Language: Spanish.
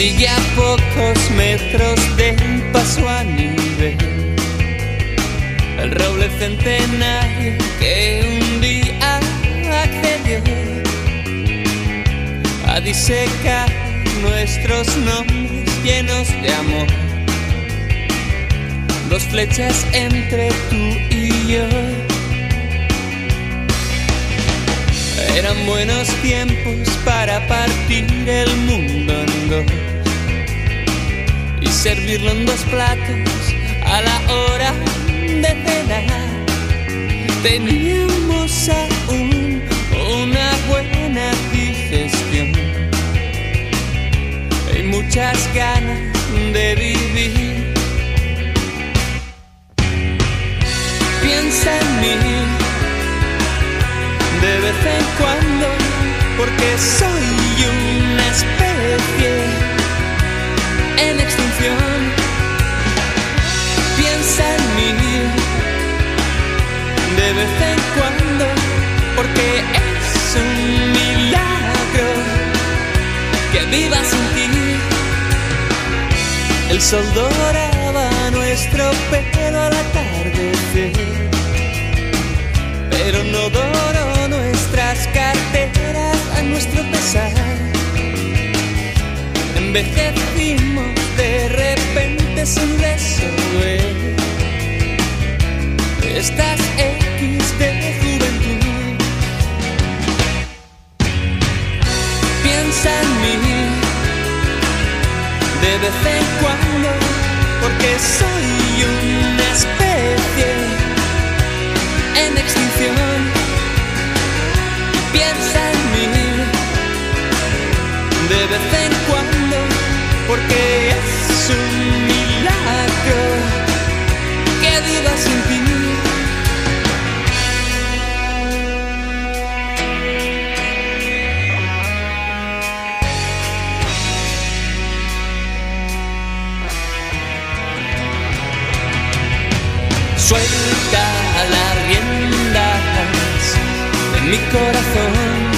sigue a pocos metros del paso a nivel. El roble centenario que un día accedió a disecar nuestros nombres llenos de amor. Dos flechas entre tú y yo. Eran buenos tiempos para partir el mundo en dos y servirlo en dos platos a la hora de cenar. Teníamos aún una buena digestión y muchas ganas de vivir. Cuando, porque soy una especie en extinción. Piensa en mí de vez en cuando, porque es un milagro que viva sin ti. El sol doraba nuestro pelo Envejecimos de repente sin resolver estas X de juventud. Piensa en mí de vez en cuando, porque soy una especie en extinción. Piensa en mí de vez en Suelta la rienda de mi corazón